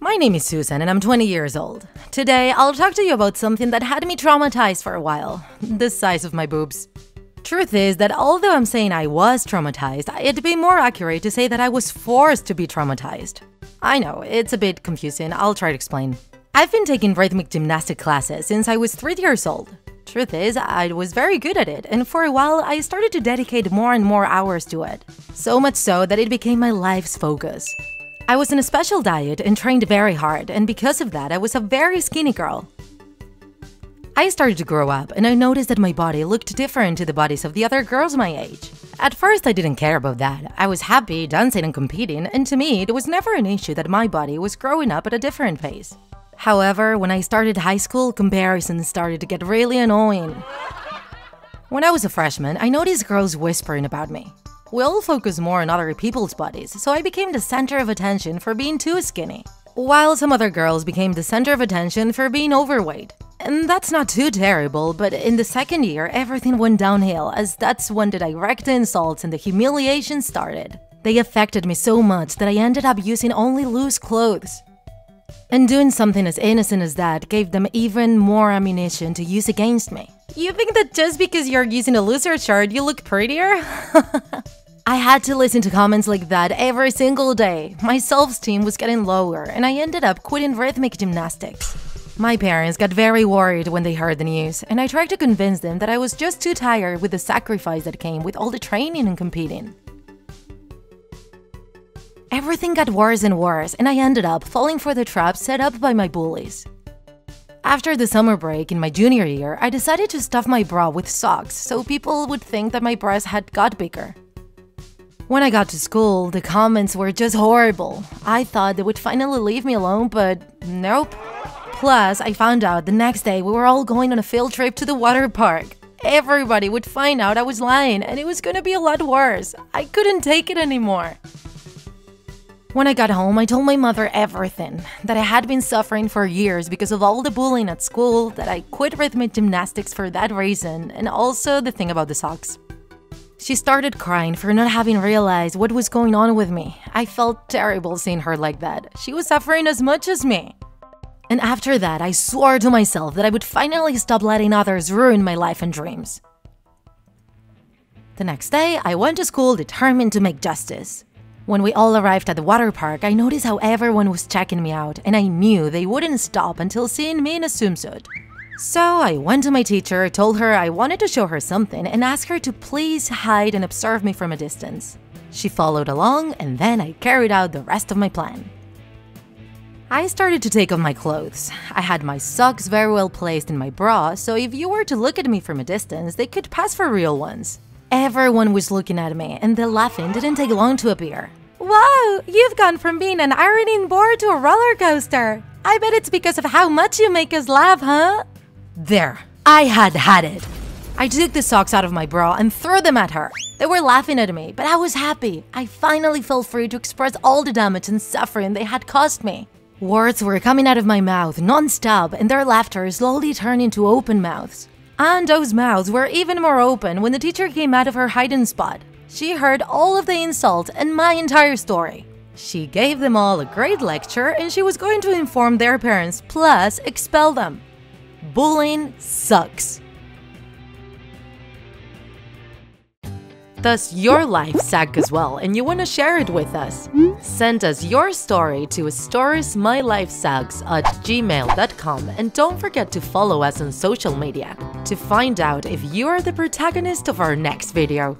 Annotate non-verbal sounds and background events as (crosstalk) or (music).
My name is Susan and I'm 20 years old. Today, I'll talk to you about something that had me traumatized for a while the size of my boobs. Truth is that although I'm saying I was traumatized, it'd be more accurate to say that I was forced to be traumatized. I know, it's a bit confusing, I'll try to explain. I've been taking rhythmic gymnastic classes since I was 3 years old. Truth is, I was very good at it, and for a while I started to dedicate more and more hours to it. So much so that it became my life's focus. I was on a special diet and trained very hard, and because of that, I was a very skinny girl. I started to grow up, and I noticed that my body looked different to the bodies of the other girls my age. At first, I didn't care about that. I was happy dancing and competing, and to me, it was never an issue that my body was growing up at a different pace. However, when I started high school, comparisons started to get really annoying. When I was a freshman, I noticed girls whispering about me. We all focus more on other people's bodies, so I became the center of attention for being too skinny, while some other girls became the center of attention for being overweight. And that's not too terrible, but in the second year, everything went downhill, as that's when the direct insults and the humiliation started. They affected me so much that I ended up using only loose clothes. And doing something as innocent as that gave them even more ammunition to use against me. You think that just because you're using a looser shirt, you look prettier? (laughs) I had to listen to comments like that every single day. My self-esteem was getting lower, and I ended up quitting rhythmic gymnastics. My parents got very worried when they heard the news, and I tried to convince them that I was just too tired with the sacrifice that came with all the training and competing. Everything got worse and worse, and I ended up falling for the trap set up by my bullies. After the summer break in my junior year, I decided to stuff my bra with socks so people would think that my breasts had got bigger. When I got to school, the comments were just horrible. I thought they would finally leave me alone, but nope. Plus, I found out the next day we were all going on a field trip to the water park. Everybody would find out I was lying, and it was gonna be a lot worse. I couldn't take it anymore. When I got home, I told my mother everything that I had been suffering for years because of all the bullying at school, that I quit rhythmic gymnastics for that reason, and also the thing about the socks. She started crying for not having realized what was going on with me. I felt terrible seeing her like that. She was suffering as much as me. And after that, I swore to myself that I would finally stop letting others ruin my life and dreams. The next day, I went to school determined to make justice. When we all arrived at the water park, I noticed how everyone was checking me out, and I knew they wouldn't stop until seeing me in a swimsuit. So I went to my teacher, told her I wanted to show her something, and asked her to please hide and observe me from a distance. She followed along, and then I carried out the rest of my plan. I started to take off my clothes. I had my socks very well placed in my bra, so if you were to look at me from a distance, they could pass for real ones. Everyone was looking at me, and the laughing didn't take long to appear. Wow, you've gone from being an ironing board to a roller coaster. I bet it's because of how much you make us laugh, huh? There, I had had it. I took the socks out of my bra and threw them at her. They were laughing at me, but I was happy. I finally felt free to express all the damage and suffering they had caused me. Words were coming out of my mouth non-stop, and their laughter slowly turned into open mouths. And those mouths were even more open when the teacher came out of her hiding spot. She heard all of the insult and my entire story. She gave them all a great lecture and she was going to inform their parents plus expel them. Bullying sucks. Does your life suck as well and you want to share it with us? Send us your story to storiesmylifesucks at gmail.com and don't forget to follow us on social media to find out if you are the protagonist of our next video.